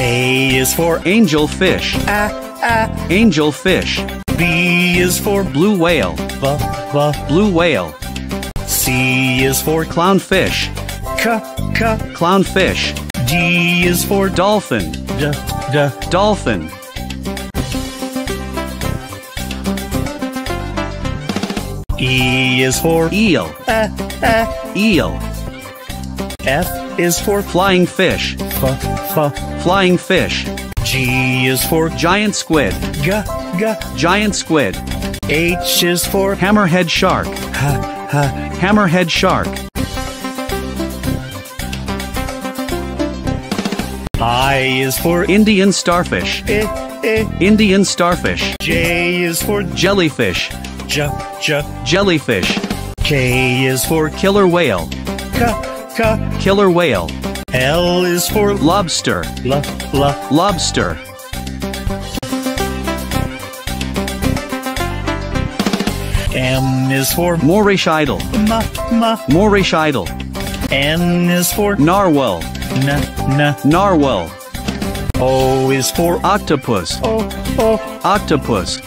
A is for angel fish, a, a. angel fish, B is for blue whale, b, b. blue whale, C is for clownfish, k, k. clownfish, D is for dolphin, d, d. dolphin, E is for eel, a, a. eel, F is for flying fish, f, f. flying fish, G is for giant squid, g, g. giant squid, H is for hammerhead shark, h, h. hammerhead shark, I is for Indian starfish, I, I. Indian starfish, J is for jellyfish, j, j. jellyfish, K is for killer whale, k, k. killer whale, L is for lobster, l, l. lobster, M is for Moorish idol, ma, ma. Moorish idol, N is for narwhal, n, n. narwhal, O is for octopus, o, o. octopus,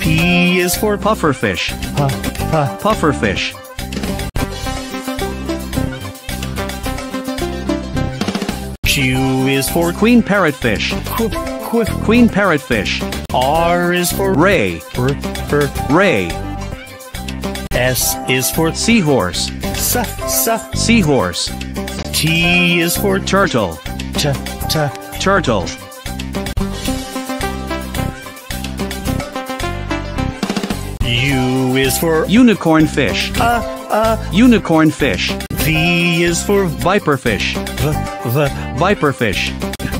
P is for pufferfish. p, p. pufferfish, Q is for queen parrotfish, qu, qu. queen parrotfish, R is for ray, r, r. ray, S is for seahorse, s, s. seahorse, T is for t, turtle, t. turtle, U is for unicorn fish, uh, uh. unicorn fish, V is for viperfish, v, v. viperfish,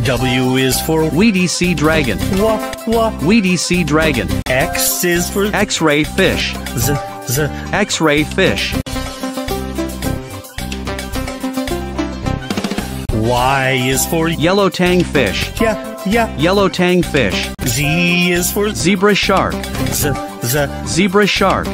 W is for weedy sea dragon, wa, wa. weedy sea dragon, X is for x-ray fish, z, z. x-ray fish, Y is for yellow tang fish, yeah, yeah. yellow tang fish, Z is for zebra shark, z, z. zebra shark,